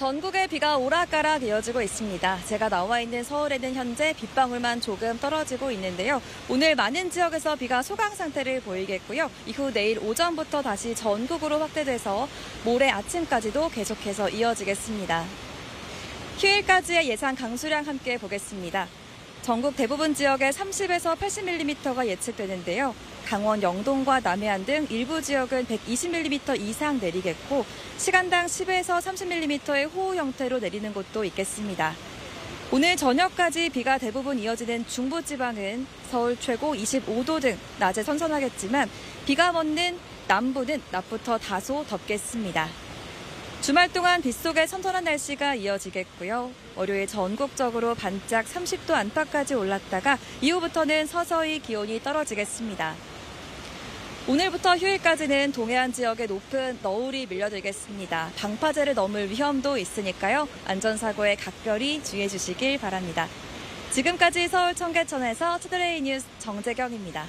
전국에 비가 오락가락 이어지고 있습니다. 제가 나와 있는 서울에는 현재 빗방울만 조금 떨어지고 있는데요. 오늘 많은 지역에서 비가 소강 상태를 보이겠고요. 이후 내일 오전부터 다시 전국으로 확대돼서 모레 아침까지도 계속해서 이어지겠습니다. 휴일까지의 예상 강수량 함께 보겠습니다. 전국 대부분 지역에 30에서 80mm가 예측되는데요. 강원 영동과 남해안 등 일부 지역은 120mm 이상 내리겠고 시간당 10에서 30mm의 호우 형태로 내리는 곳도 있겠습니다. 오늘 저녁까지 비가 대부분 이어지는 중부지방은 서울 최고 25도 등 낮에 선선하겠지만 비가 멎는 남부는 낮부터 다소 덥겠습니다. 주말 동안 빗속에 선선한 날씨가 이어지겠고요. 월요일 전국적으로 반짝 30도 안팎까지 올랐다가 이후부터는 서서히 기온이 떨어지겠습니다. 오늘부터 휴일까지는 동해안 지역에 높은 너울이 밀려들겠습니다. 방파제를 넘을 위험도 있으니까요. 안전사고에 각별히 주의해 주시길 바랍니다. 지금까지 서울 청계천에서 투데레이 뉴스 정재경입니다.